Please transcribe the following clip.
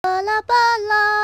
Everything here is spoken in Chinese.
巴拉巴拉。